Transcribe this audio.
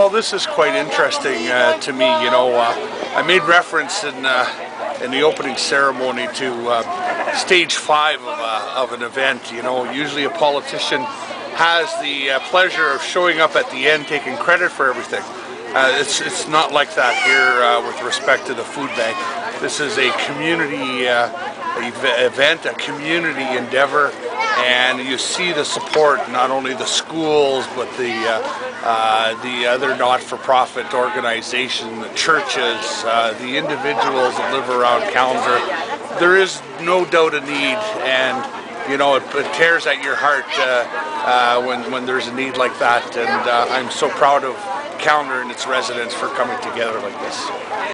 Well, this is quite interesting uh, to me. You know, uh, I made reference in uh, in the opening ceremony to uh, stage five of, uh, of, an event. You know, usually a politician has the uh, pleasure of showing up at the end, taking credit for everything. it's it's not like that here with respect to the food bank. This is a community event, a community endeavor and you see the support not only the schools but the uh, uh, the other not-for-profit organization, the churches, uh, the individuals that live around Callander. There is no doubt a need, and you know it, it tears at your heart uh, uh, when when there's a need like that. And uh, I'm so proud of Callander and its residents for coming together like this.